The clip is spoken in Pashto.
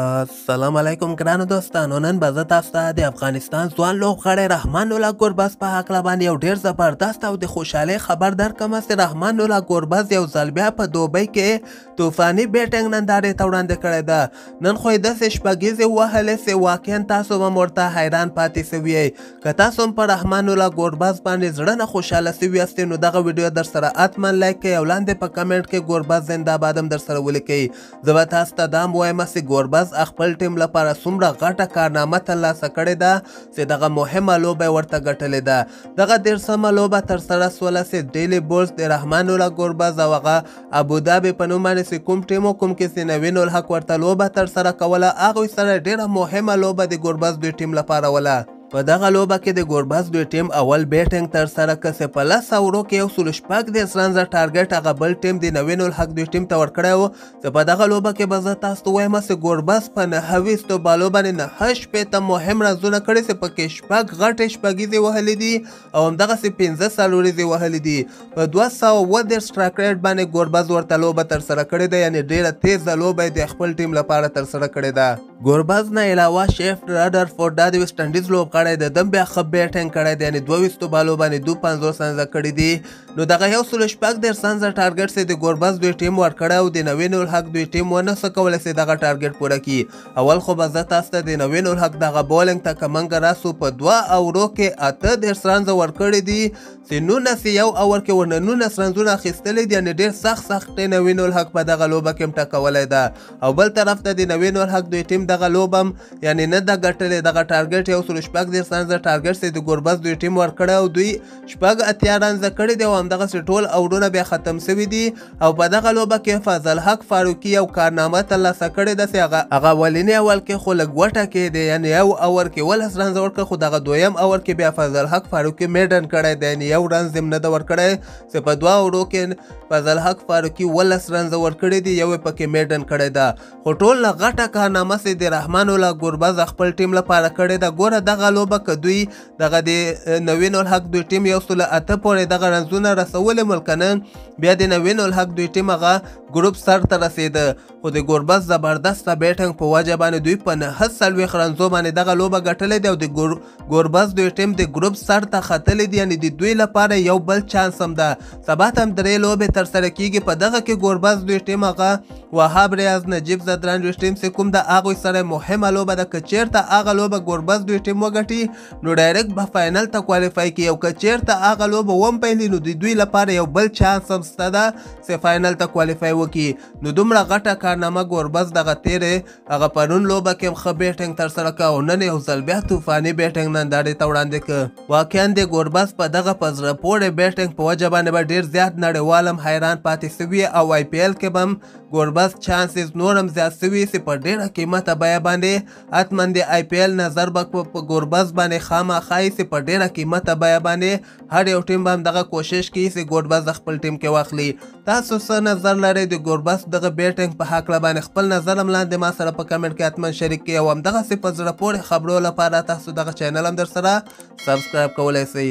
السلام علیکم ګرانو دوستانو نن به زه تاسو ته د افغانستان ځوان لوبغاړی رحمان الله ګوربز په هکله باندې یو ډیر زبردست او د خوشحالۍ خبر درکم چې رحمان الله ګوربز یو ځل بیا په دوبۍ کې طوفاني بیټنګ نندارې ته وړاندې کړې ده نن خو یې داسې شپږیزې ووهلې چې واقعا تاسو به هم ورته حیران پاتې سویئ که تاسو هم په رحمان الله ګوربز باندې زړه نه خوشحاله سوي یاستئ نو دغه ویډیو درسره حتما لایک کړئ او لاندې په کمنټ کې ګوربز زنده بادم درسره ولیکئ زه به تاسو ته دا هم وایم چې ګوربز خپل ټیم لپاره څومره غټه کارنامه ترلاسه کړې ده چې دغه مهمه لوبه ورته ګټلې ده دغه دېرشمه لوبه ترسره سوله چې ډیلي بولز د رحمان الله ګوربز او هغه ابودابي په نوم باندې چې کوم ټیم کوم کې چې نوین الحق ورته لوبه ترسره کوله هغوی سره ډېره مهمه لوبه د ګوربز دوی ټیم لپاره وله په دغه لوبه کې د ګوربز دوی ټیم اول بیټنګ ترسره کړ چې په لس اوورو کې یو سل شپږ دېرش رنزه ټارګټ هغه بل ټیم د نوین الحق دوی ټیم ته ورکړی و چې په دغه لوبه کې به زه تاسو ته وایم چې ګوربز په نهه ویشتو بالو باندې نهه شپېته مهم رنزونه کړي چې پکې شپږ غټې شپږیزې وهلې دي او همدغسې پنځه څلوریزې وهلې دي په دوه سوه اووه دېرش ټراک ریټ باندې ګوربز ورته لوبه ترسره کړې ده یعنې ډېره تېزه لوبه یې د خپل ټیم لپاره ترسره کړې ده ګوربز نه علاوه شیف رډر فورډ د ویسټ انډیز لوبغاړی د دم بیا ښه بیټنګ کړی دی یعنې دوه ویستو بالو باندې دو پنځوس سنزه کړي دي نو دغه یو سلو شپږ دېرش سنزه ټارګټ چې د ګوربز دوی ټیم ورکړی او د نوین الحق دوی ټیم ونه سه کولی چې دغه ټارګټ پوره کړي اول خو به زه تاسو ته د نوین الحق دغه بولنګ ته که موږ راسو په دوه اورو کې اته دېرش سنزه ورکړي دي چې نولس یې یو اور کې ورنه نولس رنزونه اخیستلي دي یعنې ډېر سخت سخت نوین الحق په دغه لوبه کې هم ټکولی ده او بل طرف ته د نوې نور حق دوی ټیم دغه لوبم یعنی نه د ګټلې دغه ټارګټ یو سل شپږ دېرش رنزه ټارګټ سي د ګوربز دوی ټیم ورکړی او دوی شپږ اتیا رنزه کړي دي او همدغسې ټول اوډونه بیا ختم سوي دي او په دغه لوبه کې فضل حق فاروقي یو کارنامه ترلاسه کړې ده چې هغه هغه اولینې اول کې خو لږ وټه کې دی یعنی یو اور کې ولس رنز ورکړ خو دغه دویم اور کې بیا فضل حق فاروقي میډن کړی دی یعنی یو رنز هم نه ده ورکړی چې په دوه اوړو کې فضل حق فاروقي ولس رنځ ورکړي دي یو پکې میډن کړی ده خو ټول نه غټه کارنامه سي د رحمان الله ګوربز خپل ټیم لپاره کړې ده ګوره دغه لوبه که دوی دغه د نوین الحق دوی ټیم یو سل اته پورې دغه رنځونه رسولې ملکنه بیا د نوین الحق دوی ټیم هغه ګروپ سر ته رسیده خو د ګوربز زبردسته بیټنګ په وجه باندې دوی په نهه څلوېښت رنزو باندې دغه لوبه ګټلې ده او د ګور ګوربز دوی ټیم د ګروپ سر ته ختلې دي یعنی د دوی لپاره یو بل چانس هم ده سبا ته هم درې لوبې تر سره کیږي په دغه کې ګوربز دوی ټیم هغه وهاب ریاض نجیب زدران دوی ټیم چې کوم د هغوی سره مهمه لوبه ده که چیرته هغه لوبه ګوربز دوی ټیم وګټي نو ډایرکټ به فاینل ته کوالیفای کړي او که چیرته هغه لوبه ومبایلي نو د دوی لپاره یو بل چانس هم شته ده چې فاینل ته کوالیفای وکړي نو دومره غټه کارنامه ګوربز دغه تیرې هغه پرون لوبه کې ښه بیټنګ تر سره کړ او نن یو ځل بیا طوفاني بیټنګ نندارې ته وړاندې کړ واقعا د ګوربز په دغه په زړه پورې بیټنګ په وجه باندې به ډیر زیات نړیوال هم حیران پاتې سوي او آی پی ایل کې به هم ګوربز چانسز نور هم زیات سوي چې په ډیره قیمته بیه باندې حتما د آی پی ایل نظر به په ګوربز باندې خامخا چې په ډیره قیمته بیه باندې هر یو ټیم به هم دغه کوشش کوي چې ګوربز خپل ټیم کې واخلي تاسو څه نظر لرئ د ګوربس دغه بیټنګ په هکله باندې خپل نظر هم لاندې ما سره په کمنټ کې حتما شریک کړئ او همدغسې په زړه پورې خبرو لپاره تاسو دغه چینل هم درسره سبسکرایب کولی شئ